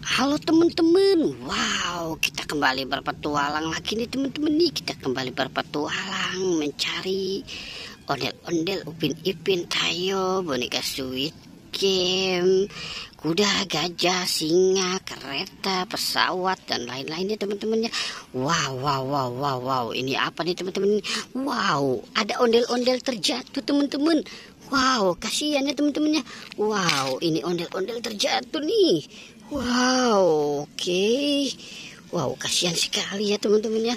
Halo teman-teman, wow kita kembali berpetualang lagi nih teman-teman nih. Kita kembali berpetualang mencari ondel-ondel upin ipin tayo boneka sweet game kuda gajah singa kereta pesawat dan lain-lainnya teman-temannya wow wow wow wow wow. Ini apa nih teman-teman wow ada ondel-ondel terjatuh teman-teman wow kasihan ya teman-temannya wow ini ondel-ondel terjatuh nih Wow, oke. Okay. Wow, kasihan sekali ya teman-teman ya.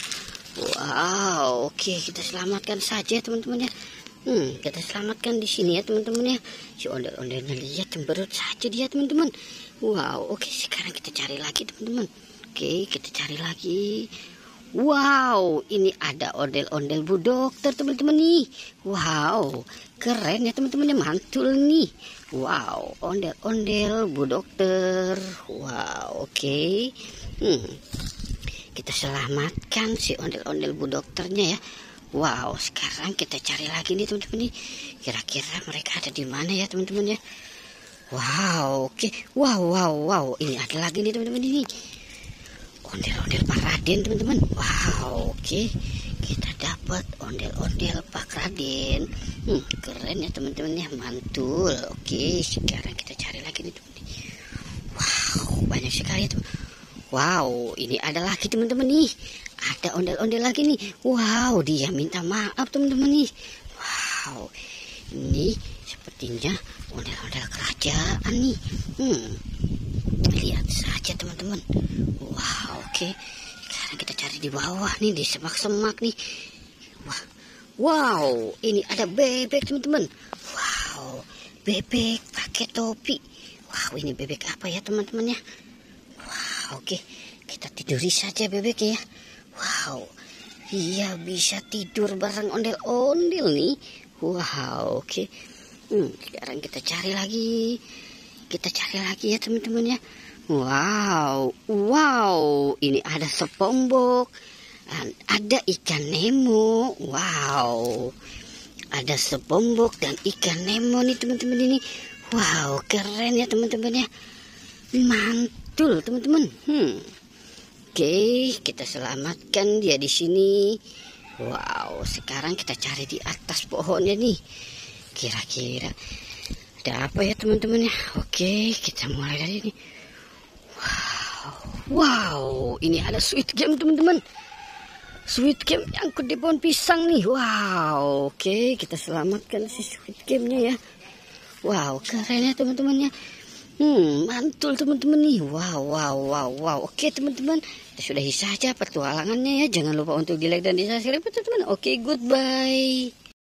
Wow, oke okay. kita selamatkan saja teman-teman ya. Hmm, kita selamatkan di sini ya teman-teman ya. Si ondel-ondelnya lihat cemberut saja dia teman-teman. Wow, oke okay. sekarang kita cari lagi teman-teman. Oke, okay, kita cari lagi. Wow, ini ada ondel-ondel bu dokter teman-teman nih. Wow, keren ya teman-teman ya mantul nih. Wow, ondel-ondel bu dokter. Wow, oke. Okay. Hmm, kita selamatkan si ondel-ondel bu dokternya ya. Wow, sekarang kita cari lagi nih teman-teman nih. Kira-kira mereka ada di mana ya teman-teman ya? Wow, oke. Okay. Wow, wow, wow. Ini ada lagi nih teman-teman ini ondel-ondel Pak Raden teman-teman. Wow oke. Okay. kita dapat ondel-ondel Pak Raden. Hmm, keren ya teman-teman ya. Mantul oke. Okay. sekarang kita cari lagi nih teman wow banyak sekali tuh wow ini ada lagi teman-teman nih. Ada ondel-ondel lagi nih. Wow dia minta maaf teman-teman nih. Wow ini sepertinya ondel-ondel kerajaan nih. Hmm lihat saja teman-teman. Wow oke sekarang kita cari di bawah nih di semak-semak nih. Wah wow ini ada bebek teman-teman. Wow bebek pakai topi. Wow ini bebek apa ya teman-teman ya? Wow oke kita tiduri saja bebek ya. Wow iya bisa tidur bareng ondel-ondel nih. Wow oke. Hmm, sekarang kita cari lagi. Kita cari lagi ya teman-teman ya Wow, wow, ini ada sepombok, ada ikan Nemo, wow, ada sepombok dan ikan Nemo nih teman-teman ini, wow, keren ya teman-teman ya, mantul teman-teman, hmm. Oke, kita selamatkan dia di sini. Wow, sekarang kita cari di atas pohonnya nih. Kira-kira ada apa ya teman-teman ya? Oke, kita mulai dari ini. Wow, ini ada sweet game teman-teman. Sweet game yang di pohon pisang nih. Wow, oke okay, kita selamatkan si sweet gamenya ya. Wow, keren ya teman-teman ya. Hmm, mantul teman-teman nih. Wow, wow, wow, wow. Oke teman-teman, kita sudahi saja petualangannya ya. Jangan lupa untuk di like dan di subscribe teman-teman. Oke, goodbye.